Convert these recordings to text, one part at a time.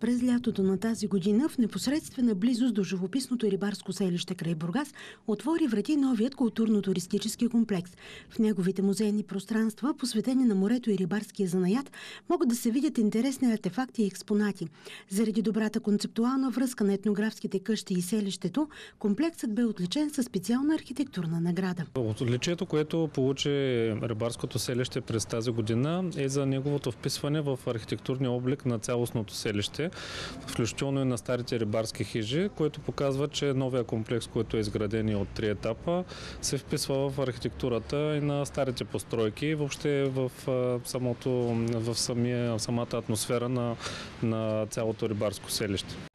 През лятото на тази година в непосредствена близост до живописното рибарско селище край Бургас отвори врати новият културно-туристически комплекс. В неговите музейни пространства, посветени на морето и рибарския занаят, могат да се видят интересни артефакти и експонати. Заради добрата концептуална връзка на етнографските къщи и селището, комплексът бе отличен със специална архитектурна награда. Отличието, което получи рибарското селище през тази година е за неговото вписване в архитектурния облик на цялостното селище включително и на старите рибарски хижи, което показва, че новия комплекс, който е изграден от три етапа, се вписва в архитектурата и на старите постройки и въобще в самото, в самия, самата атмосфера на, на цялото рибарско селище.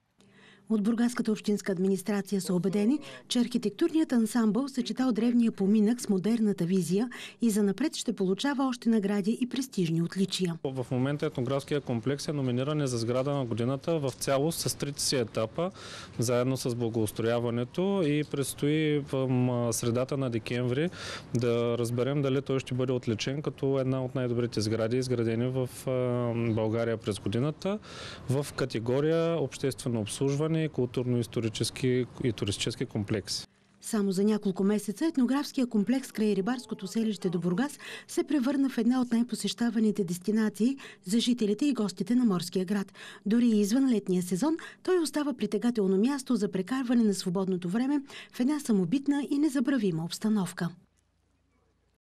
От Бургаската общинска администрация са убедени, че архитектурният ансамбъл съчетал древния поминък с модерната визия и за напред ще получава още награди и престижни отличия. В момента етнографския комплекс е номиниран за сграда на годината в цялост с трите си етапа, заедно с благоустрояването и предстои в средата на декември да разберем дали той ще бъде отличен като една от най-добрите сгради, изградени в България през годината в категория обществено обслужване културни, културно-исторически и туристически комплекси. Само за няколко месеца етнографския комплекс край рибарското селище до Бургас се превърна в една от най-посещаваните дестинации за жителите и гостите на морския град. Дори и извън летния сезон той остава притегателно място за прекарване на свободното време в една самобитна и незабравима обстановка.